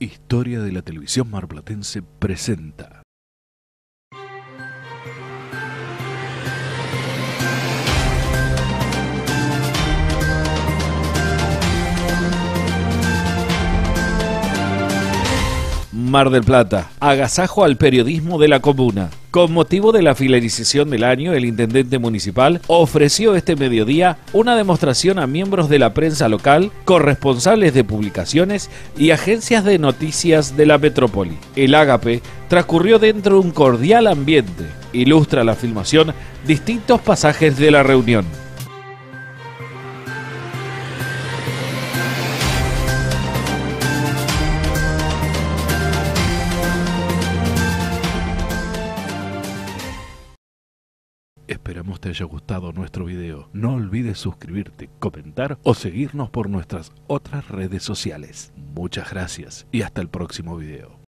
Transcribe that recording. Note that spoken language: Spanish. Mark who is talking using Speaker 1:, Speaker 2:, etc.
Speaker 1: Historia de la televisión marplatense presenta. Mar del Plata, agasajo al periodismo de la comuna. Con motivo de la finalización del año, el intendente municipal ofreció este mediodía una demostración a miembros de la prensa local, corresponsales de publicaciones y agencias de noticias de la metrópoli. El ágape transcurrió dentro de un cordial ambiente. Ilustra la filmación distintos pasajes de la reunión. Esperamos te haya gustado nuestro video. No olvides suscribirte, comentar o seguirnos por nuestras otras redes sociales. Muchas gracias y hasta el próximo video.